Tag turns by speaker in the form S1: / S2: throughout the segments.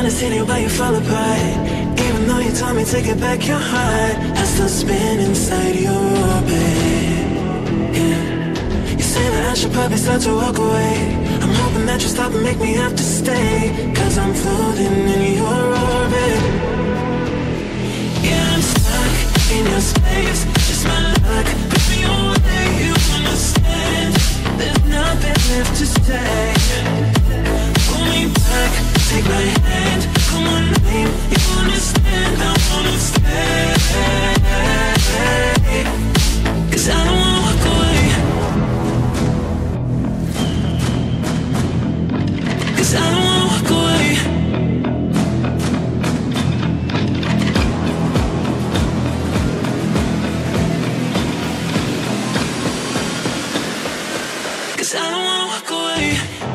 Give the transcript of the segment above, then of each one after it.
S1: wanna see it while you fall apart. Even though you told me to get back your heart I still spin inside your orbit. Yeah. You say that I should probably start to walk away. I'm hoping that you stop and make me have to stay Cause I'm floating in your orbit. Yeah, I'm stuck in your space. Just my luck. Put me away, you understand There's nothing left to say. Pull me back, take my hand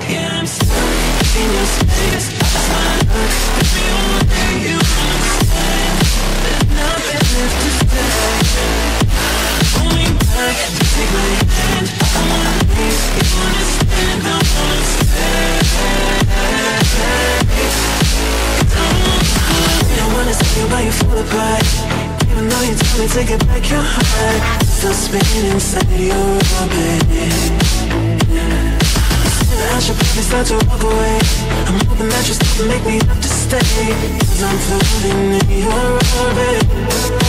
S1: Yeah, I'm stuck in your space. That's my luck me to get back your heart. Still spinning inside your orbit. I should probably start to walk away I'm hoping that you and make me have to stay. Cause I'm floating in your orbit